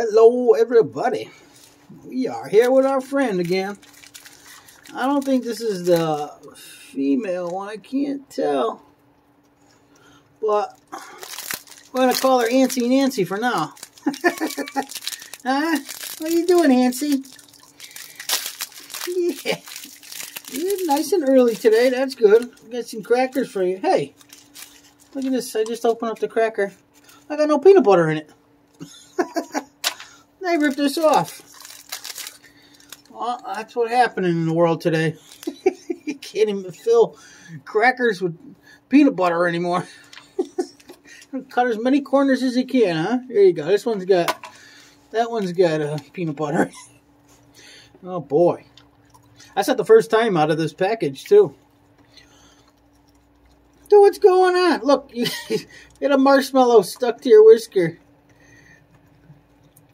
Hello, everybody. We are here with our friend again. I don't think this is the female one. I can't tell. But we're going to call her Antsy Nancy for now. huh? What are you doing, Nancy? Yeah. You're nice and early today. That's good. I got some crackers for you. Hey, look at this. I just opened up the cracker. I got no peanut butter in it. They ripped this off. Well, that's what happening in the world today. you can't even fill crackers with peanut butter anymore. Cut as many corners as you can, huh? There you go. This one's got, that one's got uh, peanut butter. oh boy. That's not the first time out of this package, too. So what's going on? Look, you get a marshmallow stuck to your whisker.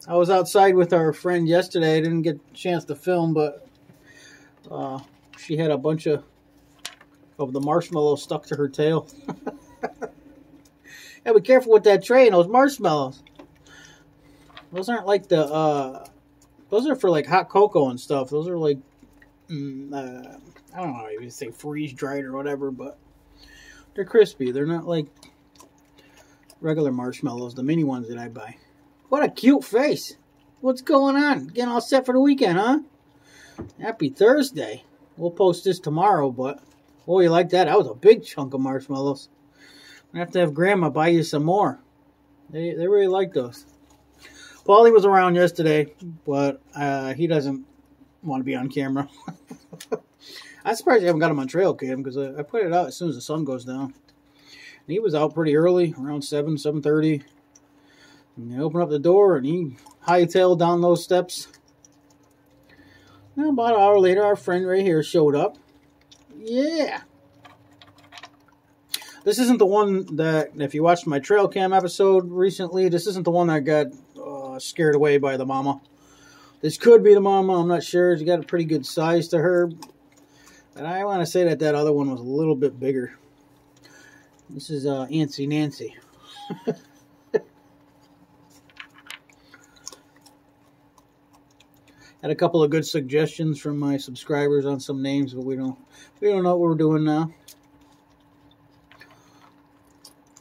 I was outside with our friend yesterday. I didn't get a chance to film, but uh, she had a bunch of of the marshmallows stuck to her tail. yeah, be careful with that tray and those marshmallows. Those aren't like the, uh, those are for like hot cocoa and stuff. Those are like, mm, uh, I don't know, you say freeze dried or whatever, but they're crispy. They're not like regular marshmallows, the mini ones that I buy. What a cute face. What's going on? Getting all set for the weekend, huh? Happy Thursday. We'll post this tomorrow, but... Oh, you like that? That was a big chunk of marshmallows. I have to have Grandma buy you some more. They, they really like those. Paulie was around yesterday, but uh, he doesn't want to be on camera. I'm surprised you haven't got him on trail cam because I, I, put it out as soon as the sun goes down. And he was out pretty early, around 7, 7.30. And I opened up the door and he hightailed down those steps. Now, about an hour later, our friend right here showed up. Yeah. This isn't the one that, if you watched my trail cam episode recently, this isn't the one that got uh, scared away by the mama. This could be the mama, I'm not sure. She got a pretty good size to her. And I want to say that that other one was a little bit bigger. This is uh, Nancy. Had a couple of good suggestions from my subscribers on some names, but we don't we don't know what we're doing now.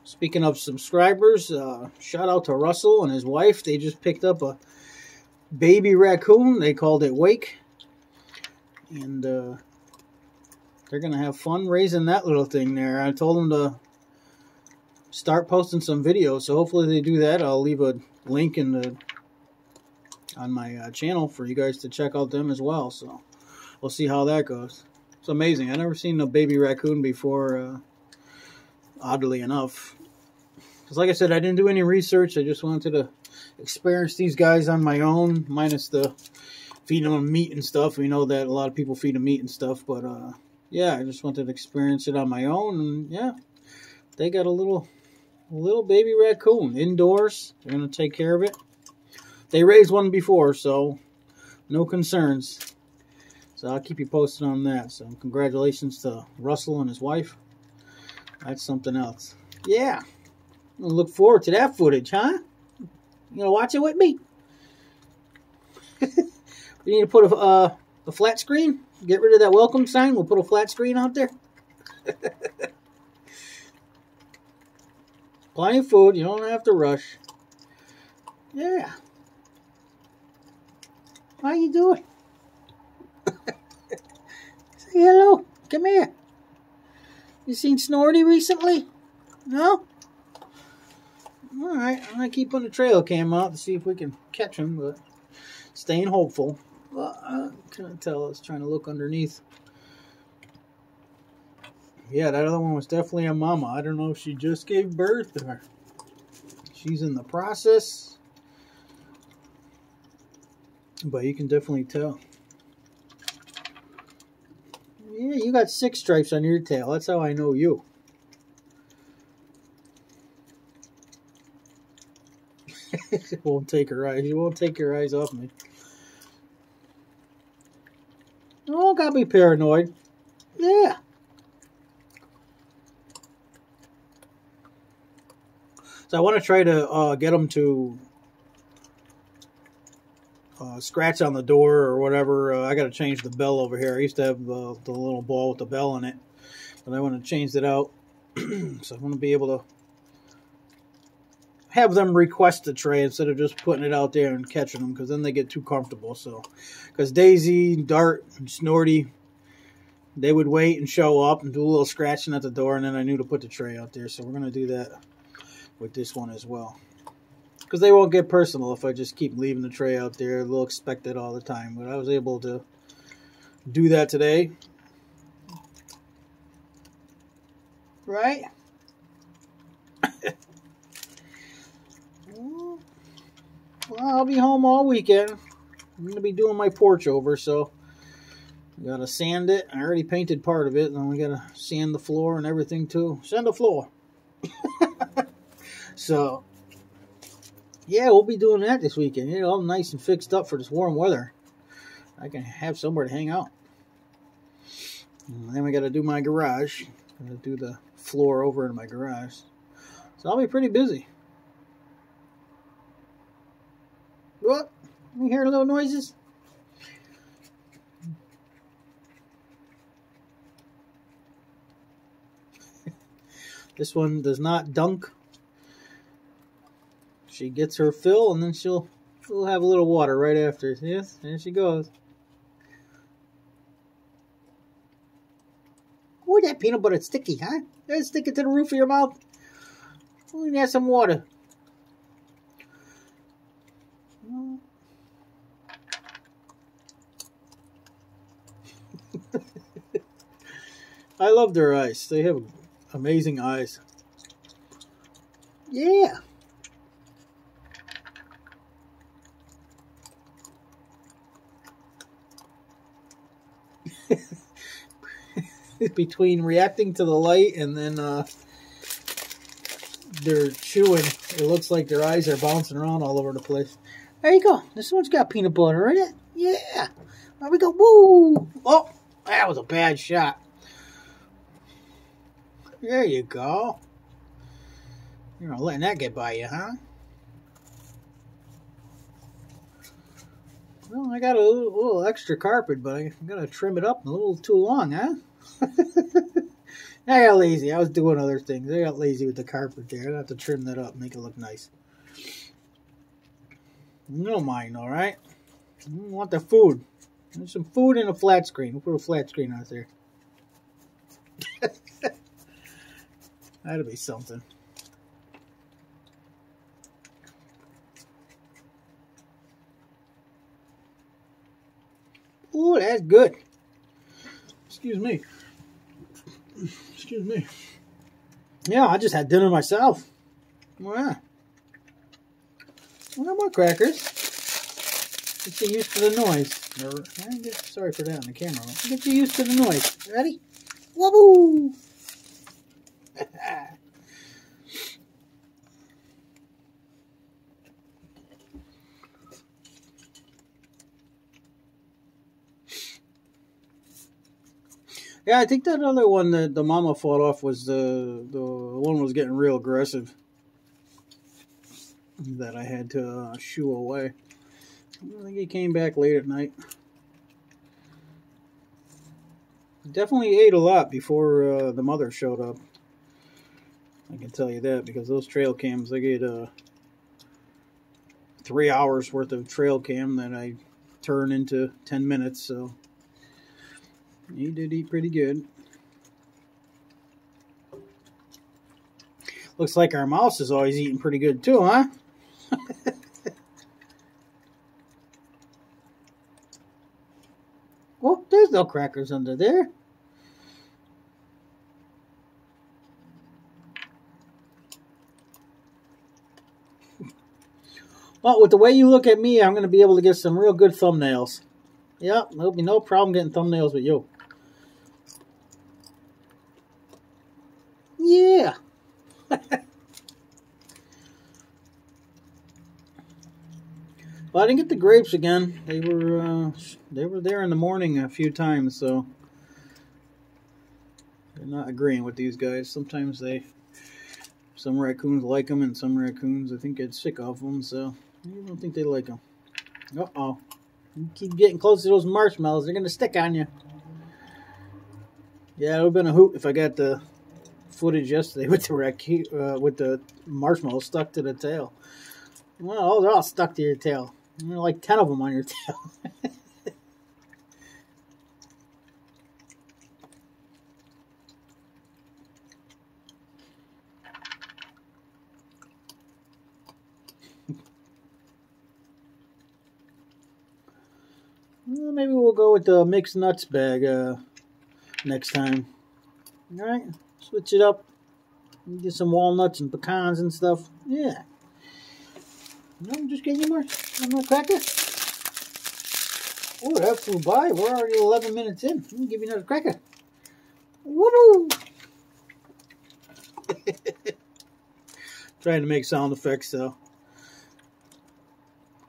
Speaking of subscribers, uh, shout out to Russell and his wife. They just picked up a baby raccoon. They called it Wake. And uh, they're going to have fun raising that little thing there. I told them to start posting some videos, so hopefully they do that. I'll leave a link in the on my uh, channel for you guys to check out them as well. So we'll see how that goes. It's amazing. I've never seen a baby raccoon before, uh, oddly enough. Because like I said, I didn't do any research. I just wanted to experience these guys on my own, minus the feeding them meat and stuff. We know that a lot of people feed them meat and stuff, but uh, yeah, I just wanted to experience it on my own, and yeah, they got a little, a little baby raccoon indoors. They're gonna take care of it. They raised one before, so no concerns. So I'll keep you posted on that. So congratulations to Russell and his wife. That's something else. Yeah, I look forward to that footage, huh? You gonna watch it with me? we need to put a, uh, a flat screen. Get rid of that welcome sign. We'll put a flat screen out there. Plenty of food. You don't have to rush. Yeah. How you doing? Say hello. Come here. You seen Snorty recently? No? Alright, I'm going to keep putting the trail cam out to see if we can catch him, but staying hopeful. Well, uh, I couldn't tell. I was trying to look underneath. Yeah, that other one was definitely a mama. I don't know if she just gave birth or she's in the process. But you can definitely tell. Yeah, you got six stripes on your tail. That's how I know you. won't take her eyes. You won't take your eyes off me. Oh, got me paranoid. Yeah. So I want to try to uh, get them to uh, scratch on the door or whatever, uh, I got to change the bell over here. I used to have the, the little ball with the bell in it, but I want to change it out. so I want to be able to have them request the tray instead of just putting it out there and catching them because then they get too comfortable. So, because Daisy, Dart, and Snorty, they would wait and show up and do a little scratching at the door, and then I knew to put the tray out there. So we're going to do that with this one as well. Because they won't get personal if I just keep leaving the tray out there. They'll expect it all the time. But I was able to do that today. Right? well, I'll be home all weekend. I'm going to be doing my porch over, so got to sand it. I already painted part of it, and then we got to sand the floor and everything too. Sand the floor. so, yeah, we'll be doing that this weekend. Get all nice and fixed up for this warm weather. I can have somewhere to hang out. And then we got to do my garage. Going to do the floor over in my garage. So I'll be pretty busy. What? You hear little noises? this one does not dunk. She gets her fill and then she'll she'll have a little water right after. Yes, there she goes. Ooh, that peanut butter sticky, huh? Let's stick it to the roof of your mouth. We need some water. I love their eyes. They have amazing eyes. Yeah. Between reacting to the light and then uh, they're chewing, it looks like their eyes are bouncing around all over the place. There you go. This one's got peanut butter in it. Yeah. There we go. Woo! Oh, that was a bad shot. There you go. You're not letting that get by you, huh? Well, I got a little, little extra carpet, but I'm going to trim it up a little too long, huh? I got lazy. I was doing other things. I got lazy with the carpet there. I have to trim that up, make it look nice. No mind, all right? I want the food. There's some food and a flat screen. We'll put a flat screen out there. That'll be something. Ooh, that's good. Excuse me. Excuse me. Yeah, I just had dinner myself. Wow. Well, more crackers. Get you used to the noise. Get, sorry for that on the camera. Get you used to the noise. Ready? Waboo! Yeah, I think that other one that the mama fought off was the the one was getting real aggressive. That I had to uh, shoo away. I think he came back late at night. Definitely ate a lot before uh, the mother showed up. I can tell you that because those trail cams, I get uh, three hours worth of trail cam that I turn into 10 minutes, so he did eat pretty good. Looks like our mouse is always eating pretty good too, huh? well, oh, there's no crackers under there. Well, with the way you look at me, I'm going to be able to get some real good thumbnails. Yep, there'll be no problem getting thumbnails with you. Yeah. well, I didn't get the grapes again. They were uh, they were there in the morning a few times, so they're not agreeing with these guys. Sometimes they, some raccoons like them, and some raccoons I think get sick of them. So I don't think they like them. Uh-oh. You keep getting close to those marshmallows, they're to stick on you. Yeah, it would have been a hoot if I got the footage yesterday with the raccoon, uh, with the marshmallow stuck to the tail. Well, they're all stuck to your tail. Are like 10 of them on your tail. well, maybe we'll go with the mixed nuts bag uh, next time. All right, switch it up. Get some walnuts and pecans and stuff. Yeah. No, I'm just getting you more, one more cracker. Oh, that flew by. We're already 11 minutes in. Let me give you another cracker. Woo! Trying to make sound effects, so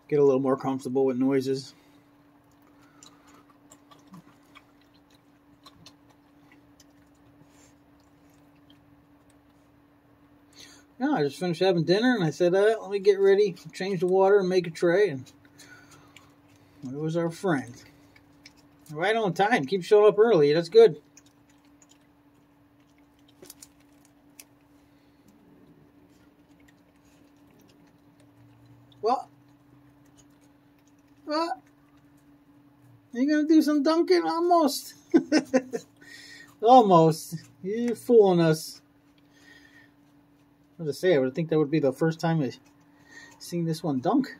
get a little more comfortable with noises. I just finished having dinner and I said, uh, let me get ready, change the water and make a tray. And it was our friend. Right on time. Keep showing up early. That's good. What? What? You gonna do some dunking? Almost. Almost. You're fooling us. I was to say, I would think that would be the first time I've seen this one dunk.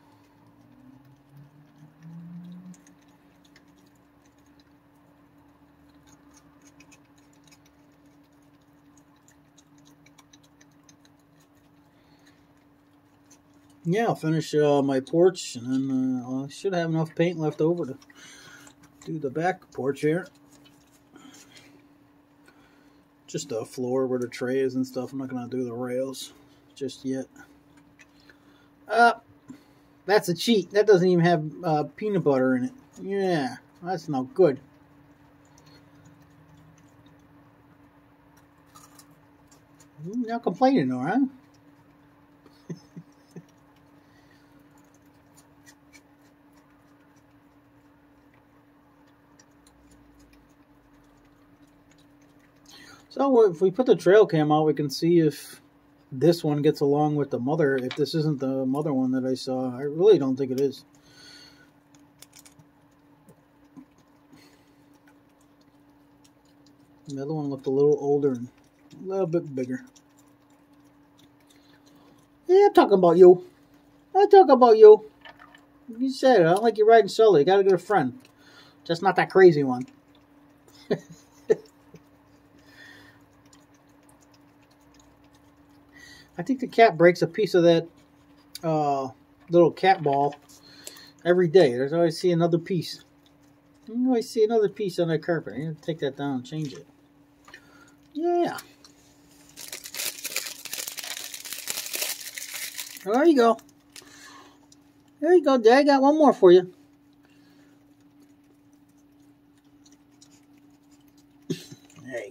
Yeah, I'll finish uh, my porch, and then uh, I should have enough paint left over to do the back porch here just a floor where the tray is and stuff. I'm not going to do the rails just yet. Uh, that's a cheat. That doesn't even have uh, peanut butter in it. Yeah, that's not good. Not complaining though, huh? So if we put the trail cam out, we can see if this one gets along with the mother. If this isn't the mother one that I saw, I really don't think it is. The other one looked a little older and a little bit bigger. Yeah, I'm talking about you. I'm talking about you. You said it. I don't like you riding solo. You got to get a friend. Just not that crazy one. I think the cat breaks a piece of that uh, little cat ball every day. There's always see another piece. You always see another piece on that carpet. I need to take that down and change it. Yeah. There you go. There you go, Dad. I got one more for you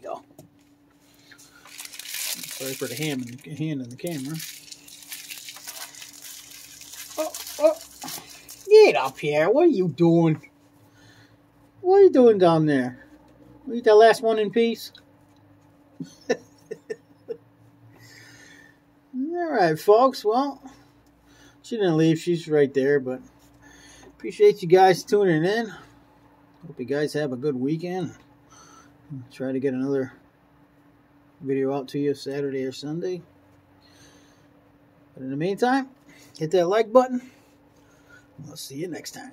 go. Sorry for the hand in the, hand in the camera. Oh, oh. Get up here. What are you doing? What are you doing down there? Eat that last one in peace? Alright, folks. Well, she didn't leave. She's right there, but appreciate you guys tuning in. Hope you guys have a good weekend. Try to get another video out to you Saturday or Sunday. But in the meantime, hit that like button. I'll see you next time.